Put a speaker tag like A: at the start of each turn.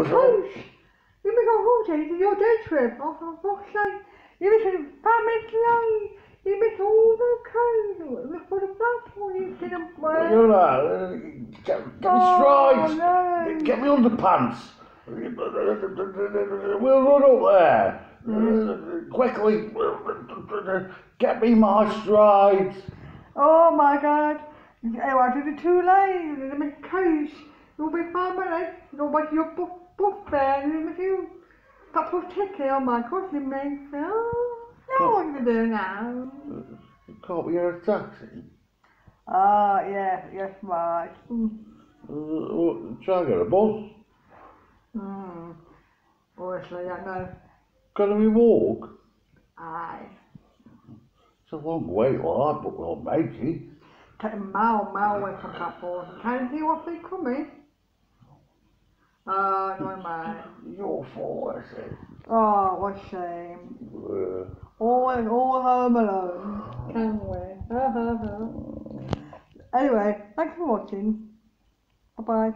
A: was all.
B: You make a holiday to your day trip. Oh, for fuck's sake. You miss a family. You miss all the codes. For the for you didn't work.
A: You know, uh, get, get me strides.
B: Oh, no.
A: Get, me underpants. We'll run up there.
B: Hmm.
A: Quickly. Get me my strides.
B: Oh my god. Oh, I did it too late. Miss coach. You'll be family. You'll make your buff, there. You miss you. That's what's ticky. Oh my god, you make oh. Now what you do now?
A: Can't we get a taxi?
B: Ah, yes, yes, right. Mm.
A: Uh, try and get a bus.
B: Mm. Honestly, I know.
A: Can we walk?
B: Aye.
A: It's a long way, lad, but we'll make it.
B: Take a mile, mile away from that board. Can you see what they coming? Oh,
A: Your fault, I said.
B: Oh, what a shame.
A: Uh,
B: All, all home alone. Anyway, thanks for watching. Bye bye.